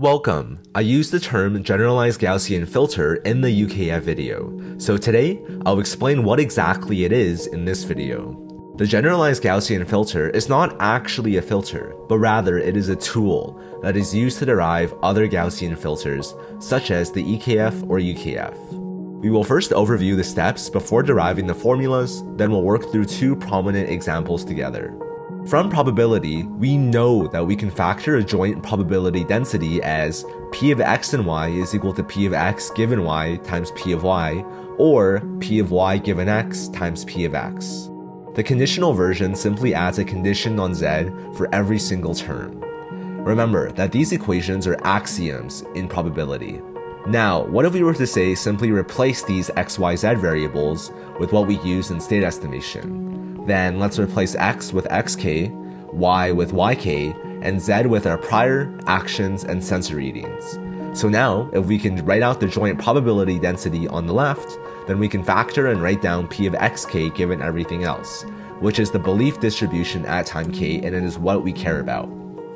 Welcome! I used the term generalized Gaussian filter in the UKF video, so today I'll explain what exactly it is in this video. The generalized Gaussian filter is not actually a filter, but rather it is a tool that is used to derive other Gaussian filters, such as the EKF or UKF. We will first overview the steps before deriving the formulas, then we'll work through two prominent examples together. From probability, we know that we can factor a joint probability density as p of x and y is equal to p of x given y times p of y, or p of y given x times p of x. The conditional version simply adds a condition on z for every single term. Remember that these equations are axioms in probability. Now, what if we were to say simply replace these xyz variables with what we use in state estimation? Then let's replace x with xk, y with yk, and z with our prior, actions, and sensor readings. So now, if we can write out the joint probability density on the left, then we can factor and write down p of xk given everything else, which is the belief distribution at time k and it is what we care about.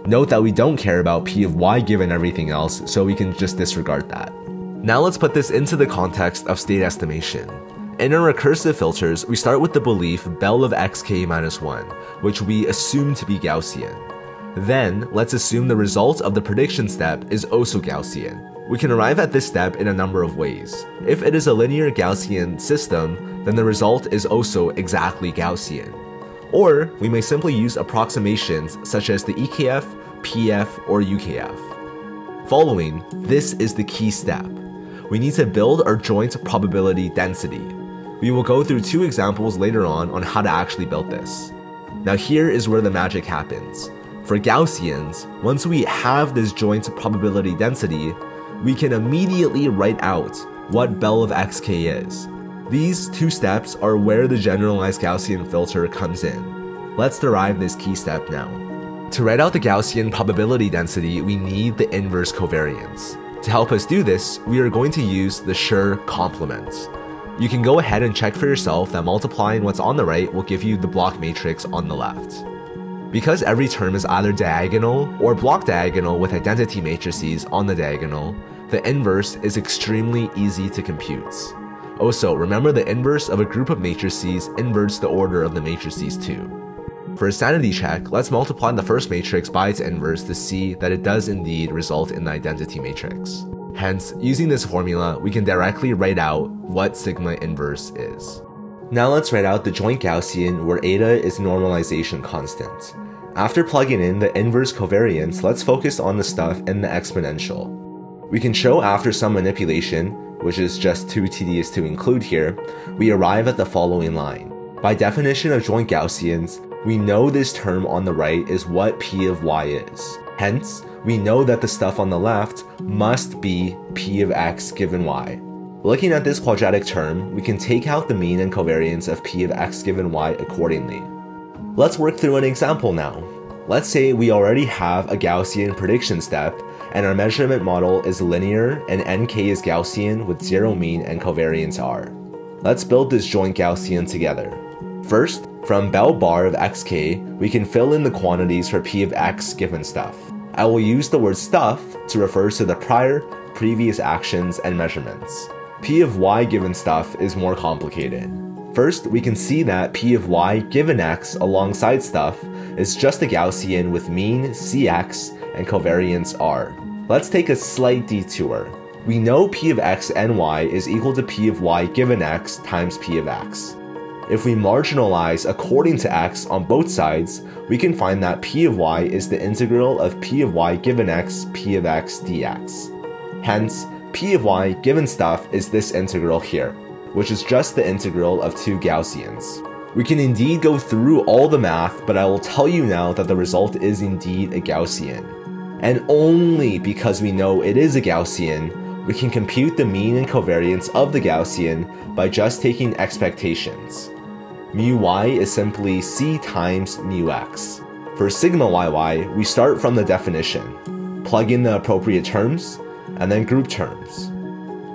Note that we don't care about p of y given everything else, so we can just disregard that. Now let's put this into the context of state estimation. In our recursive filters, we start with the belief bell of xk minus 1, which we assume to be Gaussian. Then, let's assume the result of the prediction step is also Gaussian. We can arrive at this step in a number of ways. If it is a linear Gaussian system, then the result is also exactly Gaussian. Or, we may simply use approximations such as the EKF, PF, or UKF. Following, this is the key step. We need to build our joint probability density, we will go through two examples later on on how to actually build this. Now here is where the magic happens. For Gaussians, once we have this joint probability density, we can immediately write out what bell of xk is. These two steps are where the generalized Gaussian filter comes in. Let's derive this key step now. To write out the Gaussian probability density, we need the inverse covariance. To help us do this, we are going to use the Schur complement. You can go ahead and check for yourself that multiplying what's on the right will give you the block matrix on the left. Because every term is either diagonal or block diagonal with identity matrices on the diagonal, the inverse is extremely easy to compute. Oh, also, remember the inverse of a group of matrices inverts the order of the matrices too. For a sanity check, let's multiply the first matrix by its inverse to see that it does indeed result in the identity matrix. Hence, using this formula, we can directly write out what sigma inverse is. Now let's write out the joint Gaussian where eta is normalization constant. After plugging in the inverse covariance, let's focus on the stuff in the exponential. We can show after some manipulation, which is just too tedious to include here, we arrive at the following line. By definition of joint Gaussians, we know this term on the right is what p of y is. Hence, we know that the stuff on the left must be p of x given y. Looking at this quadratic term, we can take out the mean and covariance of p of x given y accordingly. Let's work through an example now. Let's say we already have a Gaussian prediction step, and our measurement model is linear and nk is Gaussian with zero mean and covariance r. Let's build this joint Gaussian together. First, from bell bar of xk, we can fill in the quantities for p of x given stuff. I will use the word stuff to refer to the prior, previous actions and measurements. P of y given stuff is more complicated. First, we can see that P of y given x alongside stuff is just a Gaussian with mean Cx and covariance r. Let's take a slight detour. We know P of x and y is equal to P of y given x times P of x. If we marginalize according to x on both sides, we can find that p of y is the integral of p of y given x p of x dx. Hence, p of y given stuff is this integral here, which is just the integral of two Gaussians. We can indeed go through all the math, but I will tell you now that the result is indeed a Gaussian. And only because we know it is a Gaussian, we can compute the mean and covariance of the Gaussian by just taking expectations mu y is simply c times mu x. For sigma yy, we start from the definition, plug in the appropriate terms, and then group terms.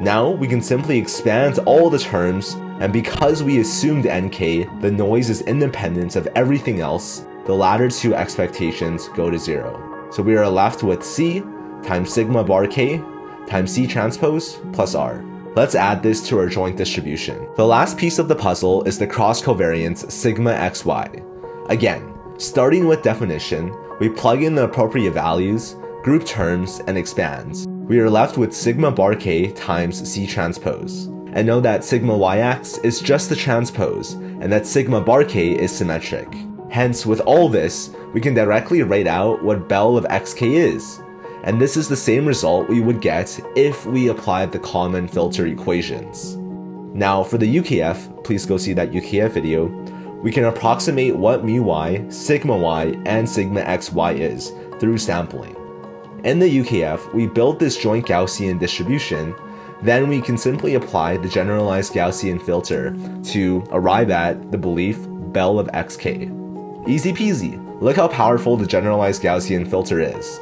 Now we can simply expand all the terms, and because we assumed nk, the noise is independent of everything else, the latter two expectations go to zero. So we are left with c times sigma bar k times c transpose plus r. Let's add this to our joint distribution. The last piece of the puzzle is the cross covariance sigma xy. Again, starting with definition, we plug in the appropriate values, group terms, and expands. We are left with sigma bar k times c transpose. And know that sigma yx is just the transpose, and that sigma bar k is symmetric. Hence, with all this, we can directly write out what Bell of xk is, and this is the same result we would get if we applied the Kalman filter equations. Now for the UKF, please go see that UKF video, we can approximate what mu y, sigma y, and sigma xy is through sampling. In the UKF, we build this joint Gaussian distribution, then we can simply apply the generalized Gaussian filter to arrive at the belief bell of xk. Easy peasy, look how powerful the generalized Gaussian filter is.